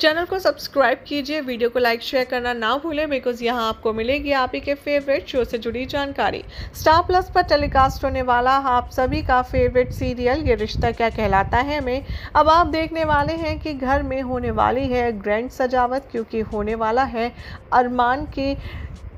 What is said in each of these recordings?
Channel को subscribe कीजिए video को लाइक शेयर करना ना भूलें बिकॉज़ यहाँ आपको मिलेगी आप ही के फेवरेट शो से जुड़ी जानकारी। स्टार प्लस पर टेलीकास्ट होने वाला आप सभी का फेवरेट सीरियल ये रिश्ता क्या कहलाता है में अब आप देखने वाले हैं कि घर में होने वाली है ग्रैंड सजावट, क्योंकि होने वाला है अरमान की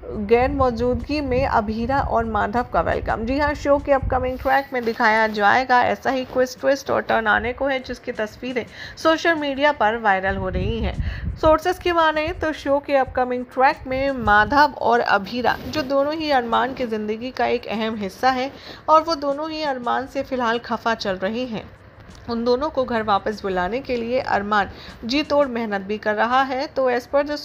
गैर मौजूदगी में अभीरा और माधव का वेलकम जी हाँ शो के अपकमिंग ट्रैक में दिखाया जाएगा। ऐसा ही क्विस्ट ट्विस्ट और टर्न आने को है, जिसकी तस्वीरें सोशल मीडिया पर वायरल हो रही हैं। सोर्सेस की माने तो शो के अपकमिंग ट्रैक में माधव और अभीरा, जो दोनों ही अरमान की ज़िंदगी का एक अहम हिस्सा है और वो दोनों ही अरमान से फ़िलहाल खफा चल रही हैं। उन दोनों को घर वापस बुलाने के लिए अरमान जी तोड़ मेहनत भी कर रहा है। तो एज पर द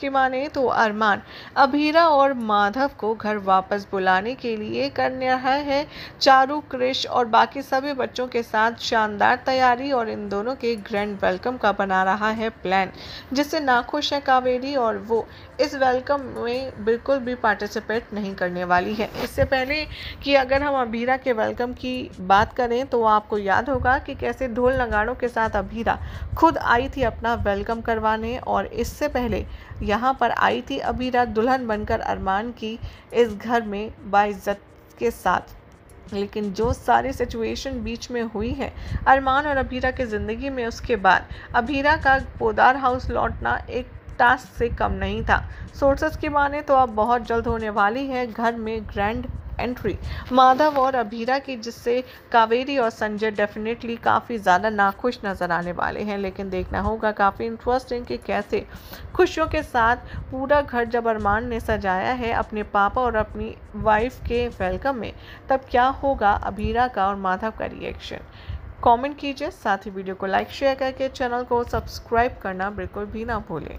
की माने तो अरमान, अभीरा और माधव को घर वापस बुलाने के लिए कर रहा है, चारू क्रिश और बाकी सभी बच्चों के साथ शानदार तैयारी और इन दोनों के ग्रैंड वेलकम का बना रहा है प्लान जिससे नाखुश है कावेरी और वो इस वेलकम में बिल्कुल भी पार्टिसिपेट नहीं करने वाली है। इससे पहले कि अगर हम अभीरा के वेलकम की बात करें तो आपको याद होगा कि कैसे ढोल नगाड़ों के साथ अभीरा खुद आई थी अपना वेलकम करवाने और इससे पहले यहाँ पर आई थी अभीरा दुल्हन बनकर अरमान की इस घर में बाइज्जत के साथ। लेकिन जो सारी सिचुएशन बीच में हुई है, अरमान और अभीरा की ज़िंदगी में उसके बाद अभीरा का पोदार हाउस लौटना एक टास्क से कम नहीं था। सोर्सेस की माने तो अब बहुत जल्द होने वाली है। घर में ग्रैंड एंट्री माधव और अभीरा की जिससे कावेरी और संजय डेफिनेटली काफ़ी ज़्यादा नाखुश नज़र आने वाले हैं, लेकिन देखना होगा काफ़ी इंटरेस्टिंग कि कैसे खुशियों के साथ पूरा घर जब अरमान ने सजाया है अपने पापा और अपनी वाइफ के वेलकम में, तब क्या होगा अभीरा का और माधव का रिएक्शन कमेंट कीजिए, साथ ही वीडियो को लाइक शेयर करके चैनल को सब्सक्राइब करना बिल्कुल भी ना भूलें।